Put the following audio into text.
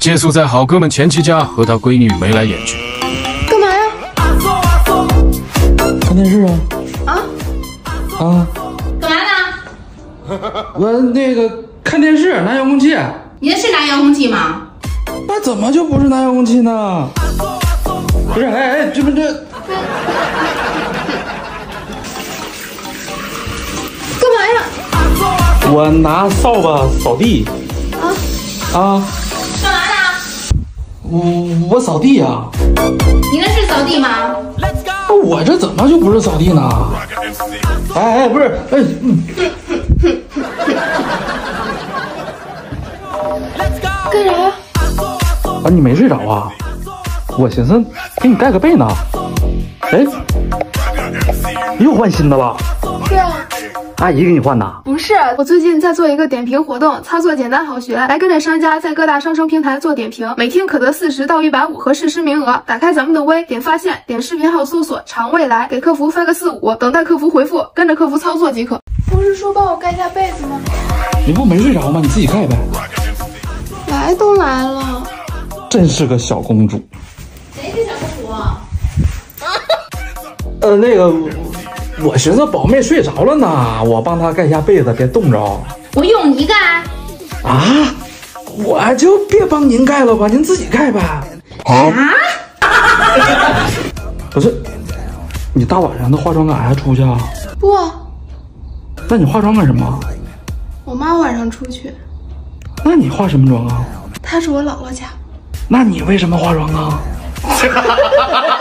借宿在好哥们前妻家，和他闺女眉来眼去。干嘛呀？看电视啊。啊？啊？干嘛呢？我那个看电视，拿遥控器。你那是拿遥控器吗？那怎么就不是拿遥控器呢？不是，哎哎，这不这。干嘛呀？我拿扫把扫地。啊？啊？我我扫地呀。你那是扫地吗？我这怎么就不是扫地呢？哎哎，不是，哎，嗯。干啥呀？啊，你没睡着啊？我寻思给你盖个被呢。哎，又换新的了？阿姨给你换的？不是，我最近在做一个点评活动，操作简单好学，来跟着商家在各大商城平台做点评，每天可得四十到一百五和试吃名额。打开咱们的微，点发现，点视频号搜索“长未来”，给客服发个四五，等待客服回复，跟着客服操作即可。不是说帮我盖一下被子吗？你不没睡着吗？你自己盖呗。来都来了，真是个小公主。谁是小公主？呃，那个。我寻思宝妹睡着了呢，我帮她盖下被子，别冻着。我用你盖啊？我就别帮您盖了吧，您自己盖呗。啊？不是，你大晚上的化妆干啥出去啊？不。那你化妆干什么？我妈晚上出去。那你化什么妆啊？她是我姥姥家。那你为什么化妆啊？